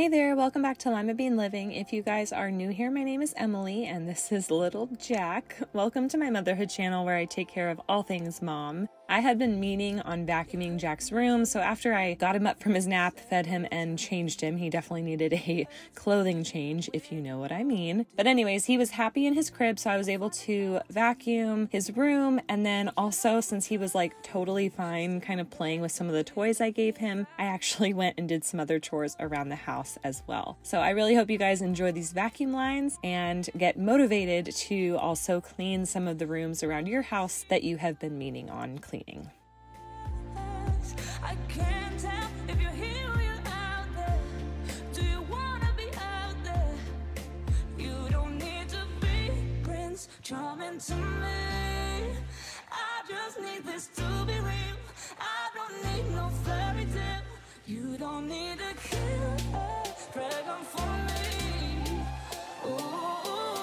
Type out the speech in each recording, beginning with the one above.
Hey there, welcome back to Limabean Living. If you guys are new here, my name is Emily and this is little Jack. Welcome to my motherhood channel where I take care of all things mom. I had been meaning on vacuuming Jack's room, so after I got him up from his nap, fed him, and changed him, he definitely needed a clothing change, if you know what I mean. But, anyways, he was happy in his crib, so I was able to vacuum his room. And then also, since he was like totally fine, kind of playing with some of the toys I gave him, I actually went and did some other chores around the house as well. So, I really hope you guys enjoy these vacuum lines and get motivated to also clean some of the rooms around your house that you have been meaning on cleaning cleaning. Charming to be out there? You don't need big prince jumping to me, I just need this to be real. I don't need no fairy tale. You don't need a killer, pregnant for me. Ooh.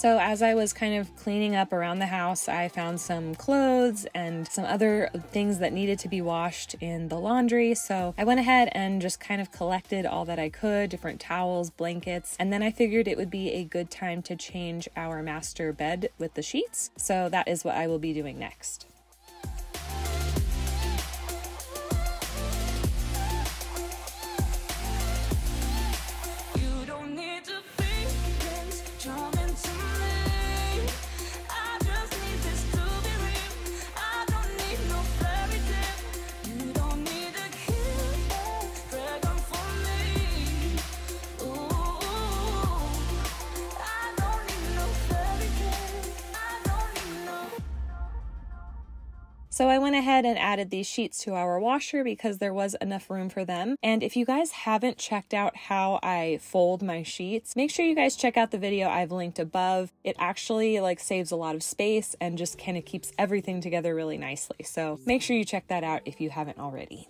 So, as I was kind of cleaning up around the house, I found some clothes and some other things that needed to be washed in the laundry. So, I went ahead and just kind of collected all that I could different towels, blankets, and then I figured it would be a good time to change our master bed with the sheets. So, that is what I will be doing next. So I went ahead and added these sheets to our washer because there was enough room for them. And if you guys haven't checked out how I fold my sheets, make sure you guys check out the video I've linked above. It actually like saves a lot of space and just kind of keeps everything together really nicely. So make sure you check that out if you haven't already.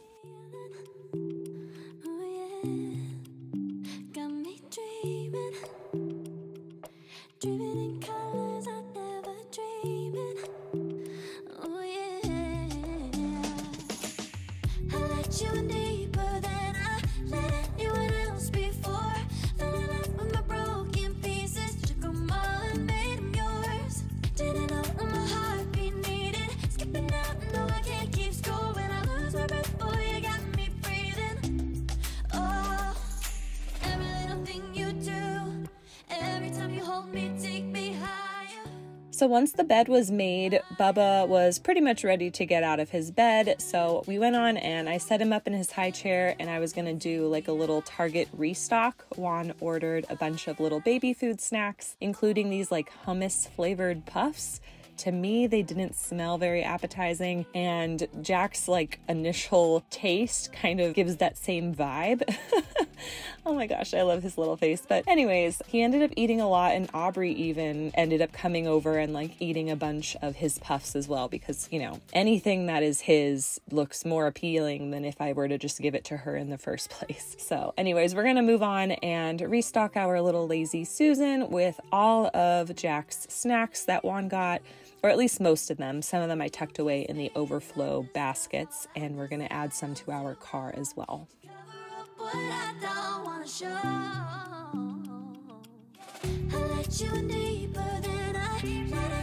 So once the bed was made, Bubba was pretty much ready to get out of his bed. So we went on and I set him up in his high chair and I was gonna do like a little Target restock. Juan ordered a bunch of little baby food snacks, including these like hummus flavored puffs to me, they didn't smell very appetizing, and Jack's like initial taste kind of gives that same vibe. oh my gosh, I love his little face. But, anyways, he ended up eating a lot, and Aubrey even ended up coming over and like eating a bunch of his puffs as well because, you know, anything that is his looks more appealing than if I were to just give it to her in the first place. So, anyways, we're gonna move on and restock our little lazy Susan with all of Jack's snacks that Juan got or at least most of them. Some of them I tucked away in the overflow baskets, and we're going to add some to our car as well what I don't wanna show. I let you in deeper than I let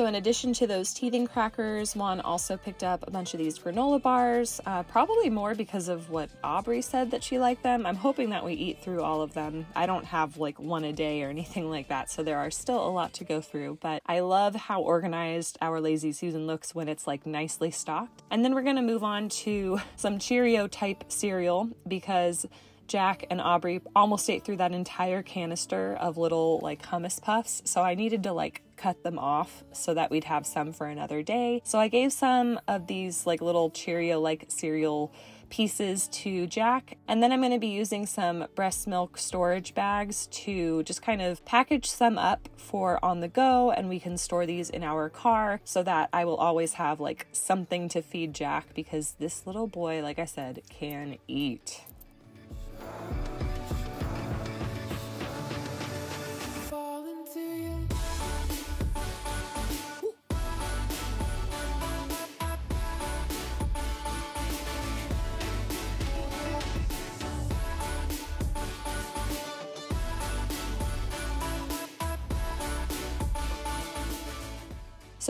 So, in addition to those teething crackers, Juan also picked up a bunch of these granola bars, uh, probably more because of what Aubrey said that she liked them. I'm hoping that we eat through all of them. I don't have like one a day or anything like that, so there are still a lot to go through, but I love how organized our Lazy Susan looks when it's like nicely stocked. And then we're gonna move on to some Cheerio type cereal because Jack and Aubrey almost ate through that entire canister of little like hummus puffs. So I needed to like cut them off so that we'd have some for another day. So I gave some of these like little Cheerio like cereal pieces to Jack. And then I'm going to be using some breast milk storage bags to just kind of package some up for on the go. And we can store these in our car so that I will always have like something to feed Jack because this little boy, like I said, can eat.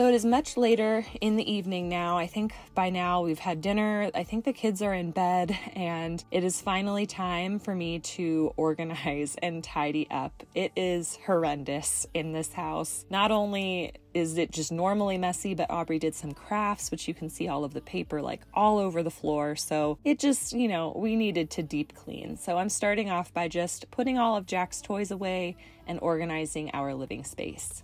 So it is much later in the evening now. I think by now we've had dinner. I think the kids are in bed, and it is finally time for me to organize and tidy up. It is horrendous in this house. Not only is it just normally messy, but Aubrey did some crafts, which you can see all of the paper like all over the floor. So it just, you know, we needed to deep clean. So I'm starting off by just putting all of Jack's toys away and organizing our living space.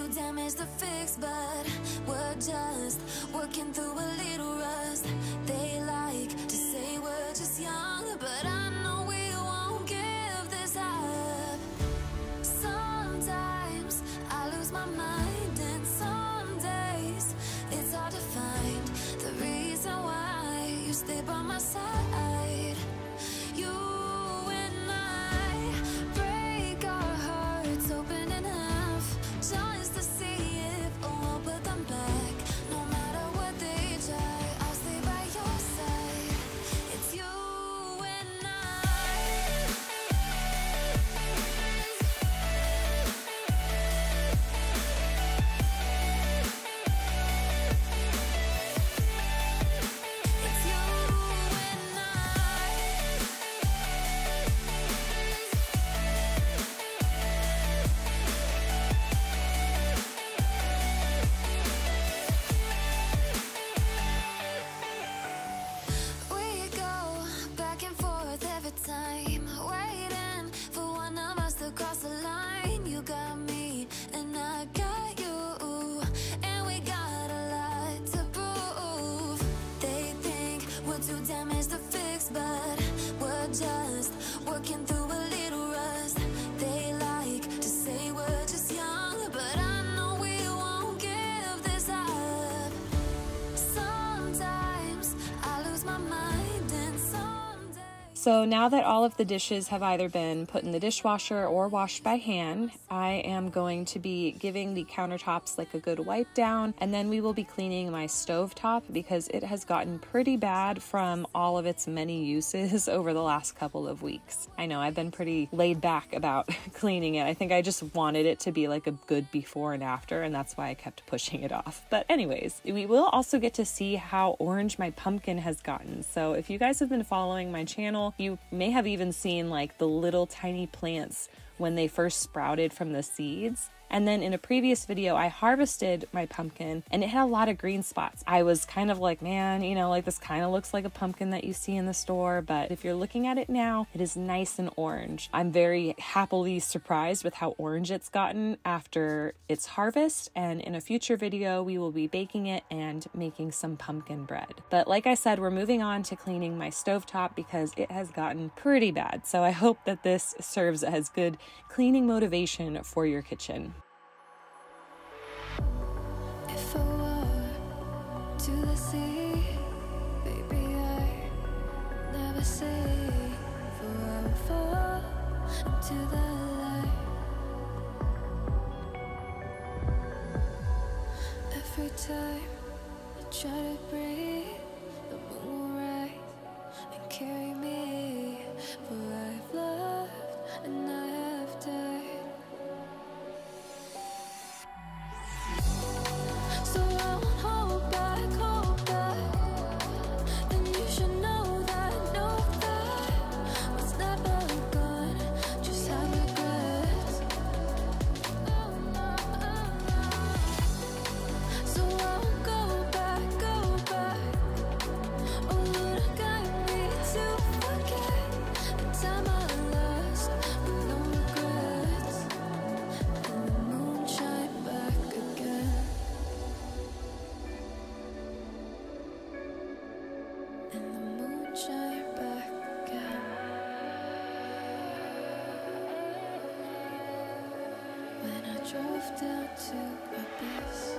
too damaged to fix But we're just working through a little rust. They like to say we're just young But I So now that all of the dishes have either been put in the dishwasher or washed by hand, I am going to be giving the countertops like a good wipe down and then we will be cleaning my stove top because it has gotten pretty bad from all of its many uses over the last couple of weeks. I know I've been pretty laid back about cleaning it. I think I just wanted it to be like a good before and after and that's why I kept pushing it off. But anyways, we will also get to see how orange my pumpkin has gotten. So if you guys have been following my channel, you may have even seen like the little tiny plants when they first sprouted from the seeds. And then in a previous video, I harvested my pumpkin and it had a lot of green spots. I was kind of like, man, you know, like this kind of looks like a pumpkin that you see in the store, but if you're looking at it now, it is nice and orange. I'm very happily surprised with how orange it's gotten after its harvest. And in a future video, we will be baking it and making some pumpkin bread. But like I said, we're moving on to cleaning my stovetop because it has gotten pretty bad. So I hope that this serves as good cleaning motivation for your kitchen. Baby, I never say the light. Every time I try to breathe, drove down to abyss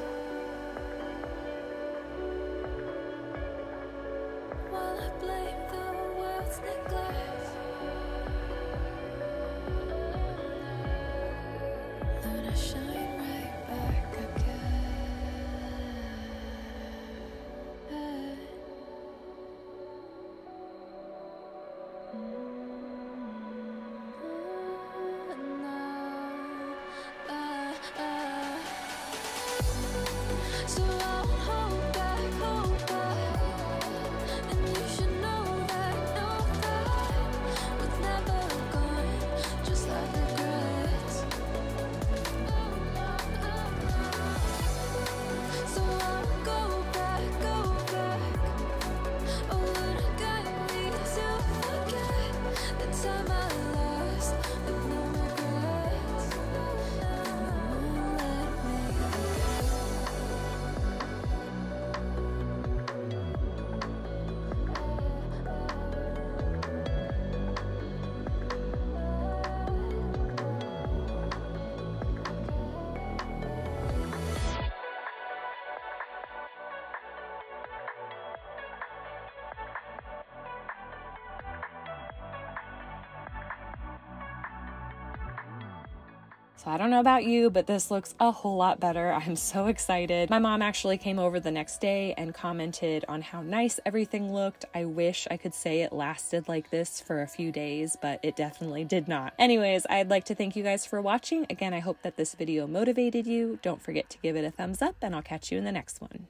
So I don't know about you, but this looks a whole lot better. I'm so excited. My mom actually came over the next day and commented on how nice everything looked. I wish I could say it lasted like this for a few days, but it definitely did not. Anyways, I'd like to thank you guys for watching. Again, I hope that this video motivated you. Don't forget to give it a thumbs up and I'll catch you in the next one.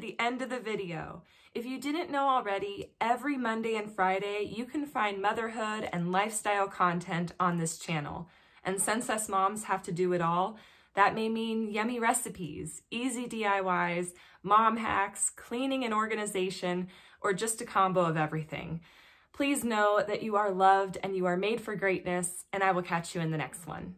The end of the video. If you didn't know already, every Monday and Friday, you can find motherhood and lifestyle content on this channel. And since us moms have to do it all, that may mean yummy recipes, easy DIYs, mom hacks, cleaning and organization, or just a combo of everything. Please know that you are loved and you are made for greatness, and I will catch you in the next one.